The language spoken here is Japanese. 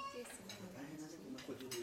大変なね。